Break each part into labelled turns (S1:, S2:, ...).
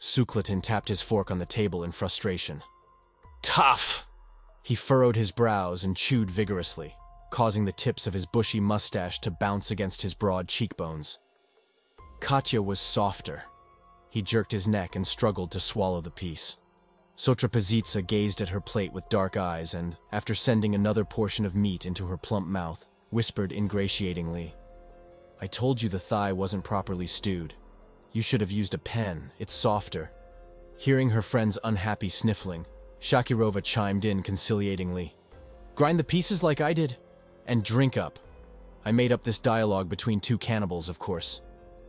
S1: Sukletin tapped his fork on the table in frustration. Tough! He furrowed his brows and chewed vigorously, causing the tips of his bushy mustache to bounce against his broad cheekbones. Katya was softer. He jerked his neck and struggled to swallow the piece. Sotrapazitsa gazed at her plate with dark eyes and, after sending another portion of meat into her plump mouth, whispered ingratiatingly, I told you the thigh wasn't properly stewed. You should have used a pen, it's softer. Hearing her friend's unhappy sniffling, Shakirova chimed in conciliatingly. Grind the pieces like I did, and drink up. I made up this dialogue between two cannibals, of course.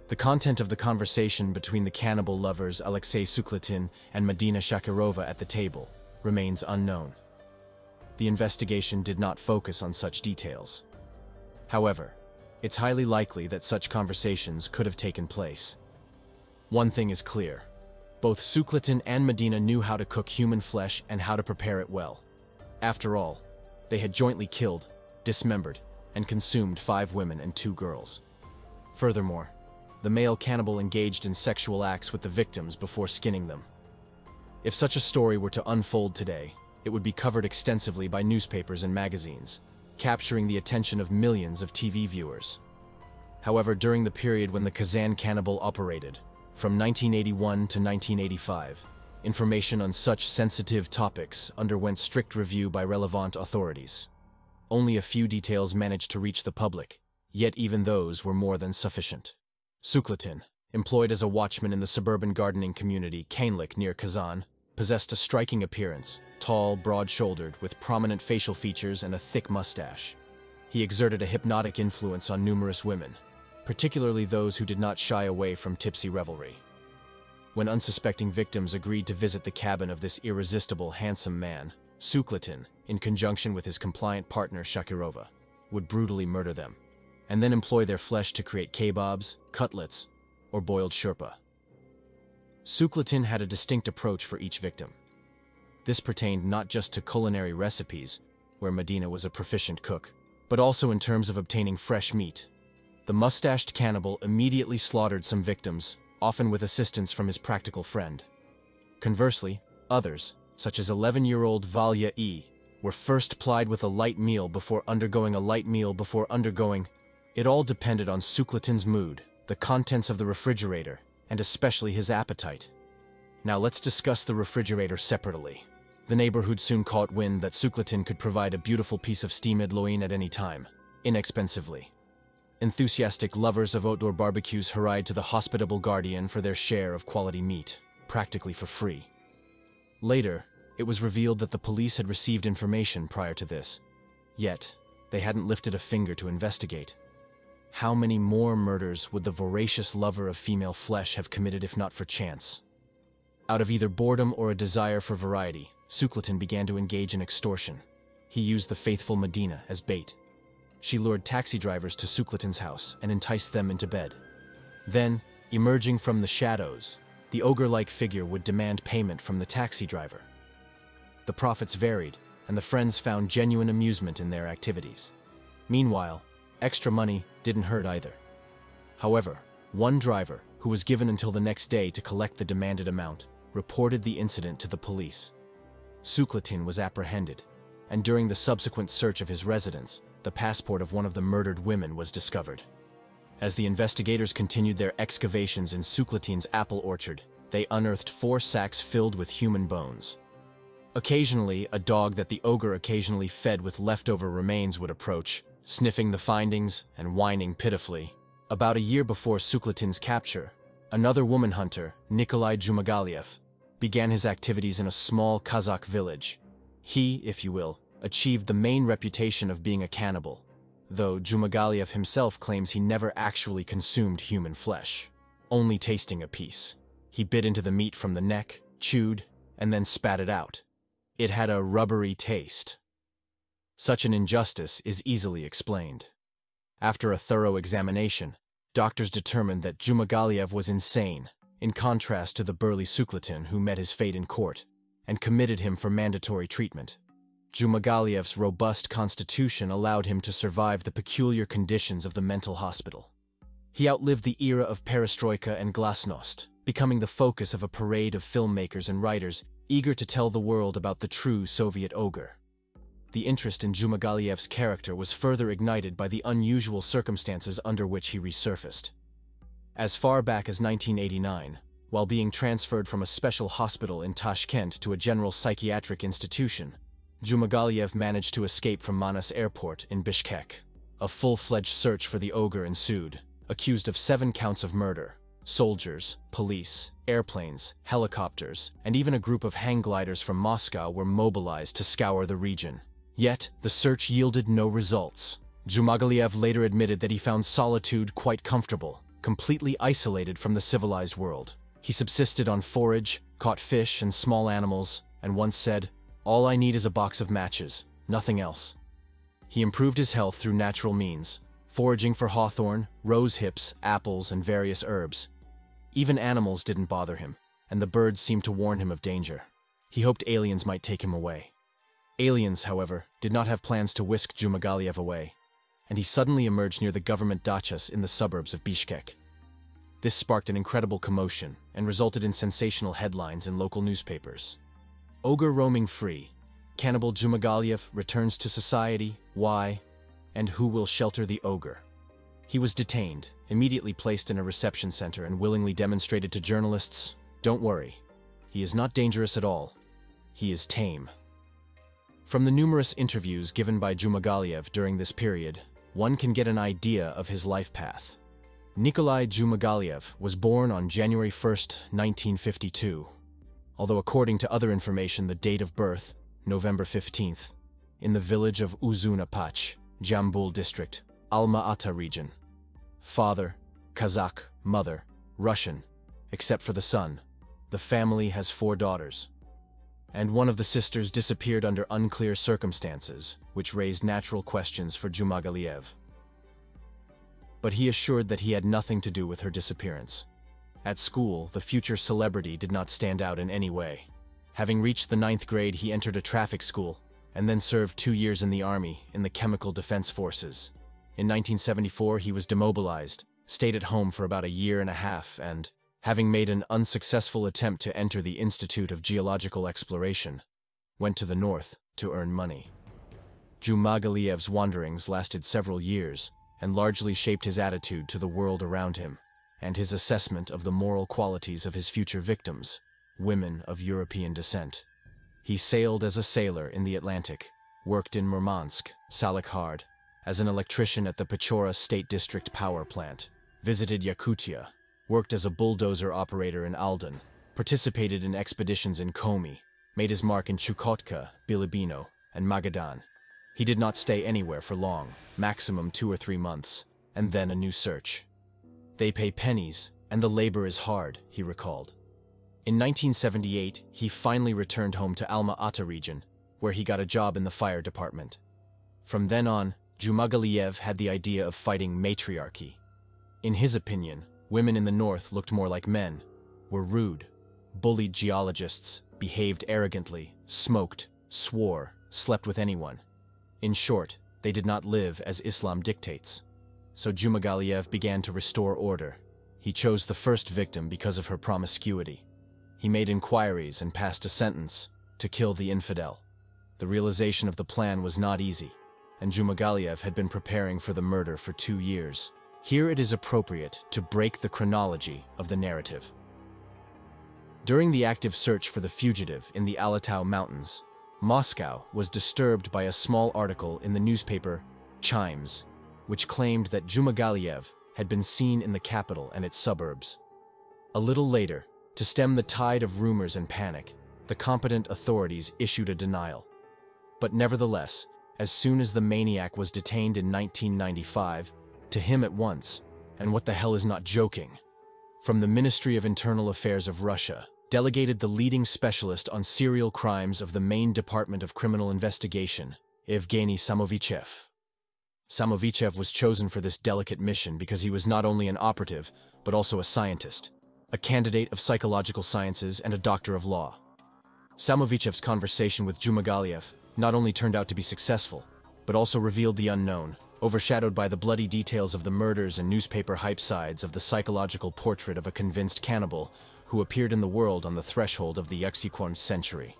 S1: The content of the conversation between the cannibal lovers Alexei Sukletin and Medina Shakirova at the table remains unknown. The investigation did not focus on such details. However, it's highly likely that such conversations could have taken place. One thing is clear. Both Sukletin and Medina knew how to cook human flesh and how to prepare it well. After all, they had jointly killed, dismembered, and consumed five women and two girls. Furthermore, the male cannibal engaged in sexual acts with the victims before skinning them. If such a story were to unfold today, it would be covered extensively by newspapers and magazines, capturing the attention of millions of TV viewers. However, during the period when the Kazan cannibal operated, from 1981 to 1985, information on such sensitive topics underwent strict review by relevant authorities. Only a few details managed to reach the public, yet even those were more than sufficient. Sukletin, employed as a watchman in the suburban gardening community Kainlik near Kazan, possessed a striking appearance, tall, broad-shouldered, with prominent facial features and a thick mustache. He exerted a hypnotic influence on numerous women, particularly those who did not shy away from tipsy revelry. When unsuspecting victims agreed to visit the cabin of this irresistible, handsome man, Sukletin, in conjunction with his compliant partner Shakirova, would brutally murder them, and then employ their flesh to create kebabs, cutlets, or boiled shurpa. Sukletin had a distinct approach for each victim. This pertained not just to culinary recipes, where Medina was a proficient cook, but also in terms of obtaining fresh meat. The mustached cannibal immediately slaughtered some victims, often with assistance from his practical friend. Conversely, others, such as 11-year-old Valya E., were first plied with a light meal before undergoing a light meal before undergoing. It all depended on Sukletin's mood, the contents of the refrigerator, and especially his appetite. Now let's discuss the refrigerator separately. The neighborhood soon caught wind that Sukletin could provide a beautiful piece of steamed loin at any time, inexpensively. Enthusiastic lovers of outdoor barbecues hurried to the hospitable guardian for their share of quality meat, practically for free. Later, it was revealed that the police had received information prior to this. Yet, they hadn't lifted a finger to investigate. How many more murders would the voracious lover of female flesh have committed if not for chance? Out of either boredom or a desire for variety, Sukletin began to engage in extortion. He used the faithful Medina as bait. She lured taxi drivers to Sukletin's house and enticed them into bed. Then, emerging from the shadows, the ogre-like figure would demand payment from the taxi driver. The profits varied, and the friends found genuine amusement in their activities. Meanwhile, extra money didn't hurt either. However, one driver, who was given until the next day to collect the demanded amount, reported the incident to the police. Sukletin was apprehended, and during the subsequent search of his residence, the passport of one of the murdered women was discovered. As the investigators continued their excavations in Sukletin's apple orchard, they unearthed four sacks filled with human bones. Occasionally, a dog that the ogre occasionally fed with leftover remains would approach, sniffing the findings and whining pitifully. About a year before Sukletin's capture, another woman hunter, Nikolai Jumagaliev, began his activities in a small Kazakh village. He, if you will, achieved the main reputation of being a cannibal, though Jumagaliev himself claims he never actually consumed human flesh, only tasting a piece. He bit into the meat from the neck, chewed, and then spat it out. It had a rubbery taste. Such an injustice is easily explained. After a thorough examination, doctors determined that Jumagaliev was insane, in contrast to the burly Sukletin who met his fate in court, and committed him for mandatory treatment. Jumagaliev's robust constitution allowed him to survive the peculiar conditions of the mental hospital. He outlived the era of perestroika and glasnost, becoming the focus of a parade of filmmakers and writers eager to tell the world about the true Soviet ogre. The interest in Jumagaliev's character was further ignited by the unusual circumstances under which he resurfaced. As far back as 1989, while being transferred from a special hospital in Tashkent to a general psychiatric institution, Jumagaliev managed to escape from Manas airport in Bishkek. A full-fledged search for the ogre ensued, accused of seven counts of murder. Soldiers, police, airplanes, helicopters, and even a group of hang gliders from Moscow were mobilized to scour the region. Yet, the search yielded no results. Jumagaliev later admitted that he found solitude quite comfortable, completely isolated from the civilized world. He subsisted on forage, caught fish and small animals, and once said, All I need is a box of matches, nothing else. He improved his health through natural means, foraging for hawthorn, rose hips, apples, and various herbs. Even animals didn't bother him, and the birds seemed to warn him of danger. He hoped aliens might take him away. Aliens, however, did not have plans to whisk Jumagaliev away, and he suddenly emerged near the government dachas in the suburbs of Bishkek. This sparked an incredible commotion and resulted in sensational headlines in local newspapers. Ogre roaming free. Cannibal Jumagaliev returns to society. Why? And who will shelter the ogre? He was detained, immediately placed in a reception center, and willingly demonstrated to journalists Don't worry, he is not dangerous at all. He is tame. From the numerous interviews given by Jumagaliev during this period, one can get an idea of his life path. Nikolai Jumagaliev was born on January 1, 1952, although according to other information the date of birth, November 15th, in the village of Uzun-Agach, Jambul district, Alma-Ata region. Father, Kazakh, mother, Russian, except for the son. The family has four daughters. And one of the sisters disappeared under unclear circumstances, which raised natural questions for Jumagaliev but he assured that he had nothing to do with her disappearance. At school, the future celebrity did not stand out in any way. Having reached the ninth grade, he entered a traffic school and then served two years in the Army in the Chemical Defense Forces. In 1974, he was demobilized, stayed at home for about a year and a half, and, having made an unsuccessful attempt to enter the Institute of Geological Exploration, went to the north to earn money. Jumagaliev's wanderings lasted several years, and largely shaped his attitude to the world around him and his assessment of the moral qualities of his future victims, women of European descent. He sailed as a sailor in the Atlantic, worked in Murmansk, Salekhard, as an electrician at the Pechora State District Power Plant, visited Yakutia, worked as a bulldozer operator in Aldan, participated in expeditions in Komi, made his mark in Chukotka, Bilibino, and Magadan, he did not stay anywhere for long, maximum two or three months, and then a new search. They pay pennies, and the labor is hard, he recalled. In 1978, he finally returned home to Alma-Ata region, where he got a job in the fire department. From then on, Jumagaliev had the idea of fighting matriarchy. In his opinion, women in the north looked more like men, were rude, bullied geologists, behaved arrogantly, smoked, swore, slept with anyone. In short, they did not live as Islam dictates. So Jumagaliev began to restore order. He chose the first victim because of her promiscuity. He made inquiries and passed a sentence to kill the infidel. The realization of the plan was not easy, and Jumagaliev had been preparing for the murder for two years. Here it is appropriate to break the chronology of the narrative. During the active search for the fugitive in the Alatau Mountains, Moscow was disturbed by a small article in the newspaper Chimes, which claimed that Jumagaliev had been seen in the capital and its suburbs. A little later, to stem the tide of rumors and panic, the competent authorities issued a denial. But nevertheless, as soon as the maniac was detained in 1995, to him at once, and what the hell is not joking, from the Ministry of Internal Affairs of Russia, delegated the leading specialist on serial crimes of the main Department of Criminal Investigation, Evgeny Samovichev. Samovichev was chosen for this delicate mission because he was not only an operative, but also a scientist, a candidate of psychological sciences and a doctor of law. Samovichev's conversation with Jumagaliev not only turned out to be successful, but also revealed the unknown, overshadowed by the bloody details of the murders and newspaper hype sides of the psychological portrait of a convinced cannibal who appeared in the world on the threshold of the Yuxukorn century.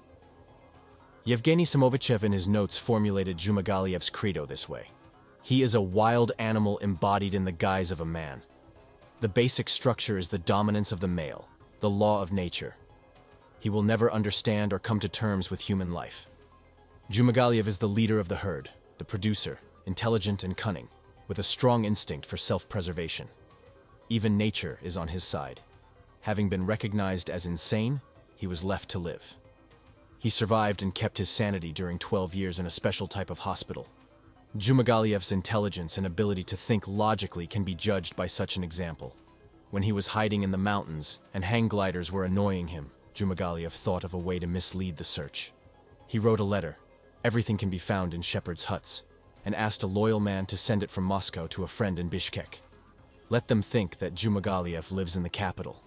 S1: Yevgeny Samovichev in his notes formulated Zhumagaliev's credo this way. He is a wild animal embodied in the guise of a man. The basic structure is the dominance of the male, the law of nature. He will never understand or come to terms with human life. Zhumagaliev is the leader of the herd, the producer, intelligent and cunning, with a strong instinct for self-preservation. Even nature is on his side. Having been recognized as insane, he was left to live. He survived and kept his sanity during 12 years in a special type of hospital. Zhumagaliev's intelligence and ability to think logically can be judged by such an example. When he was hiding in the mountains and hang gliders were annoying him, Zhumagaliev thought of a way to mislead the search. He wrote a letter, everything can be found in shepherd's huts, and asked a loyal man to send it from Moscow to a friend in Bishkek. Let them think that Zhumagaliev lives in the capital.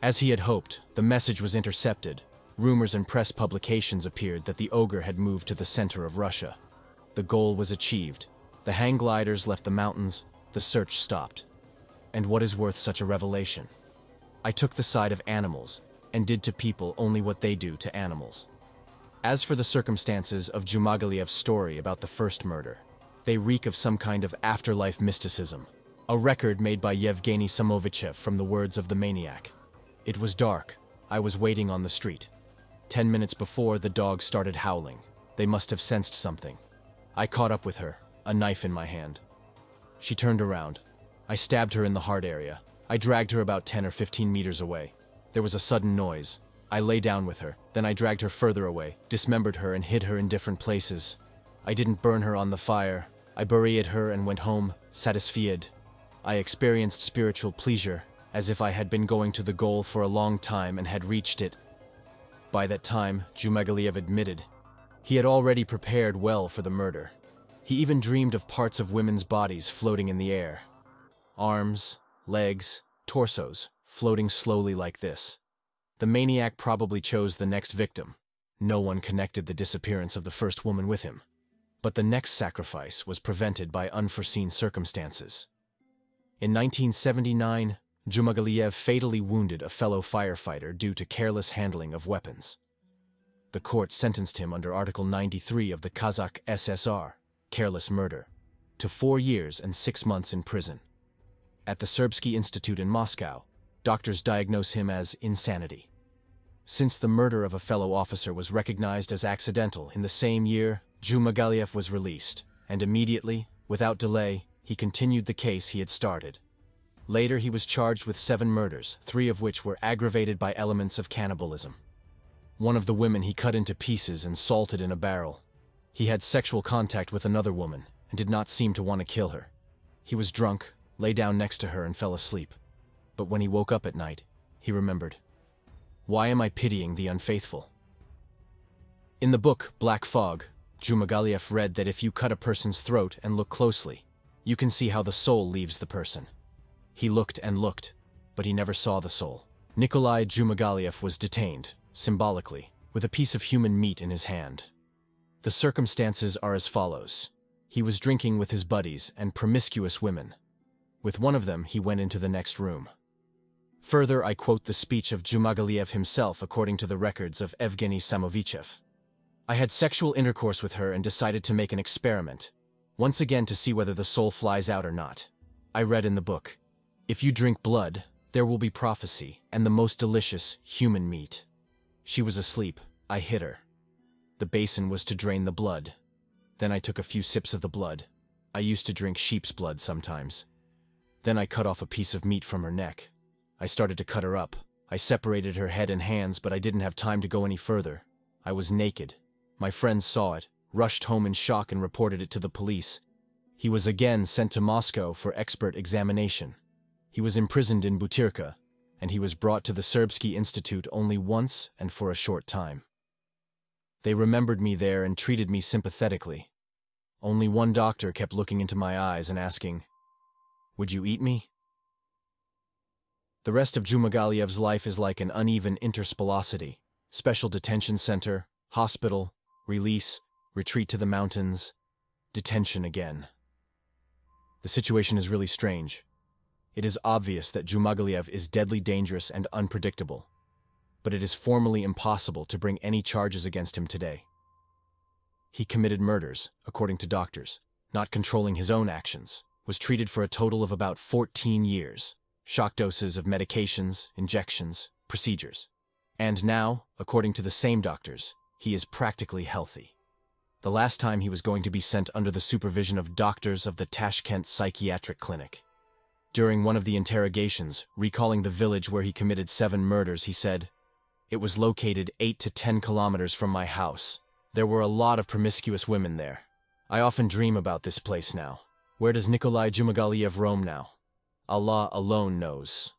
S1: As he had hoped, the message was intercepted, rumors and press publications appeared that the ogre had moved to the center of Russia. The goal was achieved. The hang gliders left the mountains, the search stopped. And what is worth such a revelation? I took the side of animals, and did to people only what they do to animals. As for the circumstances of Zhumagaliev's story about the first murder, they reek of some kind of afterlife mysticism, a record made by Yevgeny Samovichev from the words of the maniac. It was dark. I was waiting on the street. Ten minutes before, the dog started howling. They must have sensed something. I caught up with her, a knife in my hand. She turned around. I stabbed her in the heart area. I dragged her about 10 or 15 meters away. There was a sudden noise. I lay down with her, then I dragged her further away, dismembered her and hid her in different places. I didn't burn her on the fire. I buried her and went home, satisfied. I experienced spiritual pleasure, as if I had been going to the goal for a long time and had reached it, by that time, Zhumagaliev admitted, he had already prepared well for the murder. He even dreamed of parts of women's bodies floating in the air. Arms, legs, torsos, floating slowly like this. The maniac probably chose the next victim. No one connected the disappearance of the first woman with him. But the next sacrifice was prevented by unforeseen circumstances. In 1979, Zhumagaliev fatally wounded a fellow firefighter due to careless handling of weapons. The court sentenced him under Article 93 of the Kazakh SSR, careless murder, to four years and six months in prison. At the Serbsky Institute in Moscow, doctors diagnose him as insanity. Since the murder of a fellow officer was recognized as accidental in the same year, Zhumagaliev was released, and immediately, without delay, he continued the case he had started. Later, he was charged with seven murders, three of which were aggravated by elements of cannibalism. One of the women he cut into pieces and salted in a barrel. He had sexual contact with another woman and did not seem to want to kill her. He was drunk, lay down next to her and fell asleep. But when he woke up at night, he remembered. Why am I pitying the unfaithful? In the book Black Fog, Zhumagaliev read that if you cut a person's throat and look closely, you can see how the soul leaves the person. He looked and looked, but he never saw the soul. Nikolai Zhumagaliev was detained, symbolically, with a piece of human meat in his hand. The circumstances are as follows. He was drinking with his buddies and promiscuous women. With one of them, he went into the next room. Further, I quote the speech of Zhumagaliev himself according to the records of Evgeny Samovichev. I had sexual intercourse with her and decided to make an experiment, once again to see whether the soul flies out or not. I read in the book, if you drink blood, there will be prophecy and the most delicious human meat. She was asleep. I hit her. The basin was to drain the blood. Then I took a few sips of the blood. I used to drink sheep's blood sometimes. Then I cut off a piece of meat from her neck. I started to cut her up. I separated her head and hands, but I didn't have time to go any further. I was naked. My friends saw it, rushed home in shock and reported it to the police. He was again sent to Moscow for expert examination. He was imprisoned in Butyrka, and he was brought to the Serbsky Institute only once and for a short time. They remembered me there and treated me sympathetically. Only one doctor kept looking into my eyes and asking, Would you eat me? The rest of Zhumagaliev's life is like an uneven interspolosity, special detention center, hospital, release, retreat to the mountains, detention again. The situation is really strange. It is obvious that Zhumagaliev is deadly dangerous and unpredictable. but it is formally impossible to bring any charges against him today. He committed murders, according to doctors, not controlling his own actions, was treated for a total of about 14 years, shock doses of medications, injections, procedures. And now, according to the same doctors, he is practically healthy. The last time he was going to be sent under the supervision of doctors of the Tashkent Psychiatric Clinic. During one of the interrogations, recalling the village where he committed seven murders, he said, It was located eight to ten kilometers from my house. There were a lot of promiscuous women there. I often dream about this place now. Where does Nikolai Jumagaliev roam now? Allah alone knows.